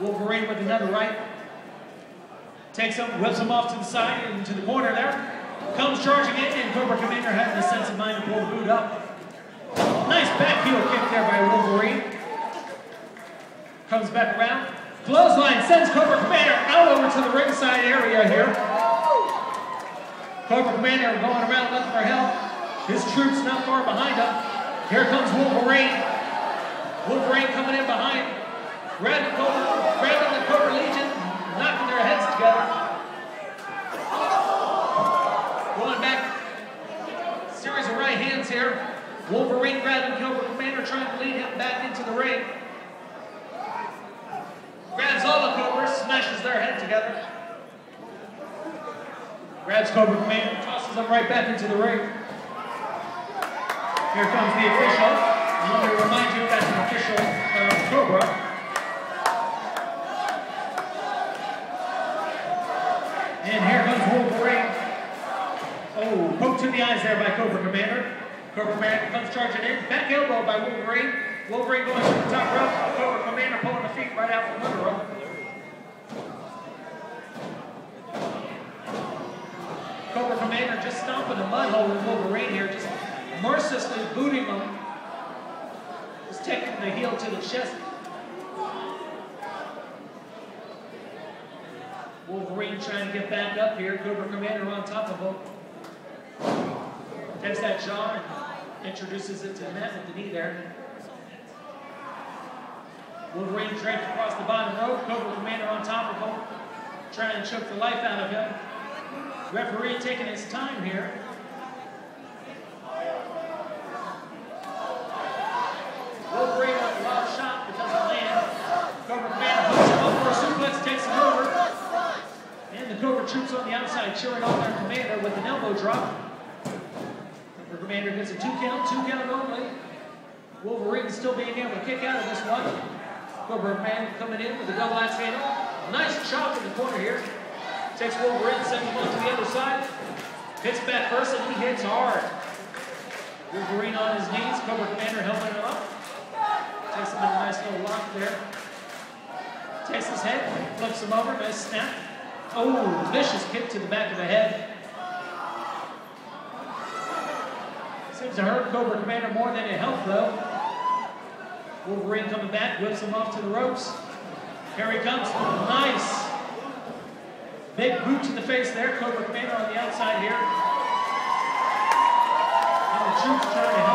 Wolverine with another right. Takes him, whips him off to the side and into the corner there. Comes charging in, and Cobra Commander having the sense of mind to pull the boot up. Nice back heel kick there by Wolverine. Comes back around. Clothesline sends Cobra Commander out over to the ringside area here. Cobra Commander going around looking for help. His troops not far behind him. Here comes Wolverine. Wolverine coming in behind. Grabbing, Cobra, grabbing the Cobra Legion, knocking their heads together. Going back. Series of right hands here. Wolverine grabbing Cobra Commander, trying to lead him back into the ring. Grabs all the Cobras, smashes their head together. Grabs Cobra Commander, tosses him right back into the ring. Here comes the official. Let me remind you that's an official uh, Cobra. And here comes Wolverine. Oh, poke to the eyes there by Cobra Commander. Cobra Commander comes charging in. Back elbow by Wolverine. Wolverine going to the top rope. Cobra Commander pulling the feet right out from under him. Cobra Commander just stomping the mud hole with Wolverine here, just mercilessly booting him. Just taking the heel to the chest. Wolverine trying to get back up here. Cobra Commander on top of him. Takes that jaw and introduces it to the mat with the knee there. Wolverine draped across the bottom rope. Cobra Commander on top of him. Trying to choke the life out of him. Referee taking his time here. Wolverine with a wild shot but doesn't land. Cobra Commander hooks him up for a suplex, takes him over. Cobra troops on the outside cheering on their commander with an elbow drop. Cobra Commander gets a two count, two count only. Wolverine still being able to kick out of this one. Cobra Man coming in with a double axe handle. Nice chop in the corner here. Takes Wolverine, sends him on to the other side. Hits back first, and he hits hard. Wolverine on his knees, Cobra Commander helping him up. Takes him in a nice little lock there. Takes his head, flips him over, nice snap. Oh, vicious kick to the back of the head. Seems to hurt Cobra Commander more than it helped, though. Wolverine coming back, whips him off to the ropes. Here he comes. Nice. Big boot to the face there. Cobra Commander on the outside here. And the troops trying to help